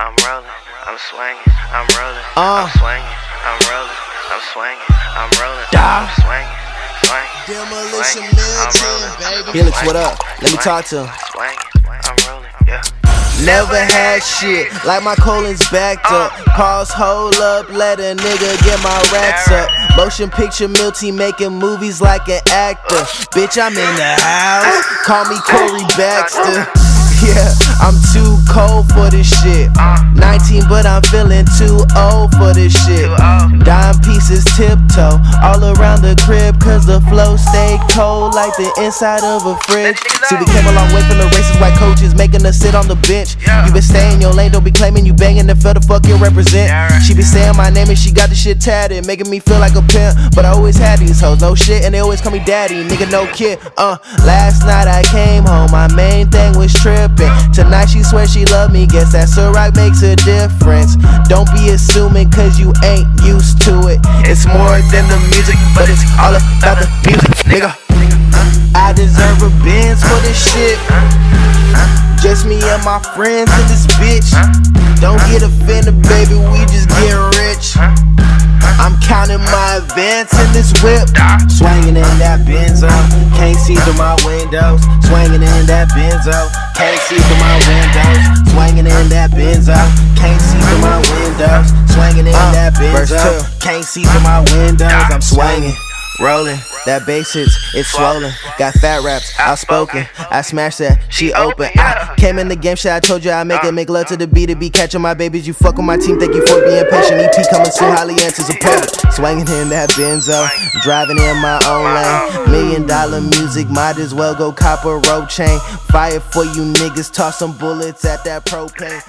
I'm rolling, I'm swinging, I'm rolling, Uh. I'm swinging, I'm rolling, I'm swinging, I'm rolling, Da. I'm swinging, swinging, Demolition swinging, I'm Milton, baby. Helix, what up? Let me talk to him. I'm rolling, yeah. Never had shit like my colon's backed up. Pause, hold up, let a nigga get my racks up. Motion picture Milty making movies like an actor. Bitch, I'm in the house. Call me Corey Baxter. Yeah, I'm too cold for this shit. Uh. 19, but I'm feeling too old for this shit. Dime pieces tiptoe all around the crib, cause the flow stay cold like the inside of a fridge. See, we came a long way from the racist white coaches, making us sit on the bench. You been staying your lane, don't be claiming you banging the feel the fuck you represent. She be saying my name and she got the shit tatted, making me feel like a pimp. But I always had these hoes, no shit, and they always call me daddy, nigga, no kid. Uh, last night I came home, my main thing was tripping. Tonight she swear she love me, guess that Ciroc makes a difference. Don't be assuming cause you ain't used to it. It's more than the music, but it's all about the music, nigga. I deserve a Benz for this shit. Just me and my friends in this bitch. Don't get offended, baby, we just get rich. I'm counting my advance in this whip. Swinging in that Benzo. Can't see through my windows. Swinging in that Benzo. Can't see through my windows. Swinging in that Benzo. Can't see through my windows. Swinging in uh, that Benzo. Can't see through my windows. I'm swinging. Rolling, that bass hits, it's swollen. Got fat raps, outspoken. I smashed that, she open. I came in the game shit, I told you I make it, make love to the beat, to be catching my babies. You fuck with my team, thank you for being patient. EP coming soon, highly anticipated. Swinging in that Benzo, driving in my own lane. Million dollar music, might as well go copper rope chain. Fire for you niggas, toss some bullets at that propane.